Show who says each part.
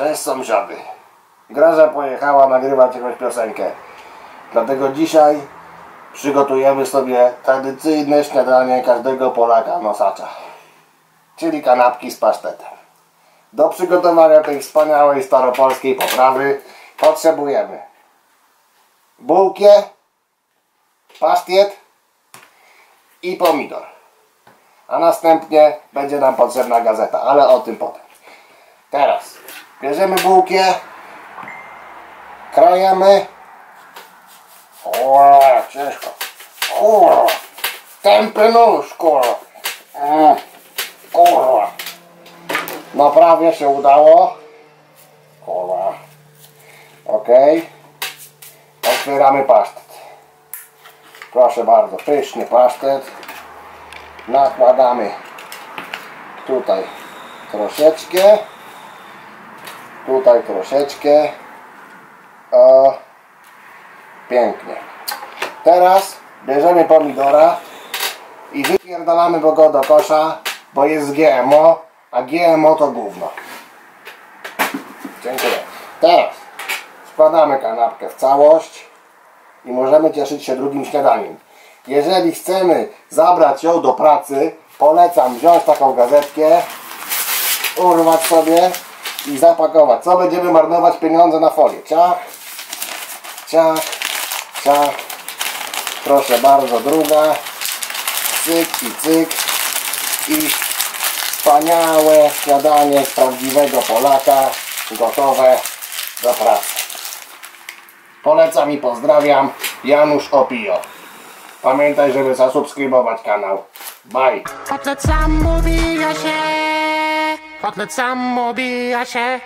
Speaker 1: Cześć sąsiady. Graża pojechała nagrywać jakąś piosenkę. Dlatego dzisiaj przygotujemy sobie tradycyjne śniadanie każdego Polaka nosacza. Czyli kanapki z pasztetem. Do przygotowania tej wspaniałej staropolskiej potrawy potrzebujemy bułkę, pasztet i pomidor. A następnie będzie nam potrzebna gazeta, ale o tym potem. Bierzemy bułkę, krajemy. O, ciężko. Kurwa, tępy nóż, kurwa. Mm, Kurwa. No prawie się udało. Kurwa. Okej. Otwieramy pasztet. Proszę bardzo, pyszny pasztet. Nakładamy tutaj troszeczkę. Tutaj troszeczkę. O, pięknie. Teraz bierzemy pomidora i wypierdalamy go do kosza, bo jest GMO, a GMO to gówno. Dziękuję. Teraz składamy kanapkę w całość i możemy cieszyć się drugim śniadaniem. Jeżeli chcemy zabrać ją do pracy, polecam wziąć taką gazetkę, urwać sobie i zapakować. Co będziemy marnować pieniądze na folię? Ciach, ciach, ciach. Proszę bardzo, druga. Cyk i cyk. I wspaniałe śniadanie prawdziwego Polaka, gotowe do pracy. Polecam i pozdrawiam. Janusz Opio. Pamiętaj, żeby zasubskrybować kanał. Bye.
Speaker 2: Kotlet sam ubija się.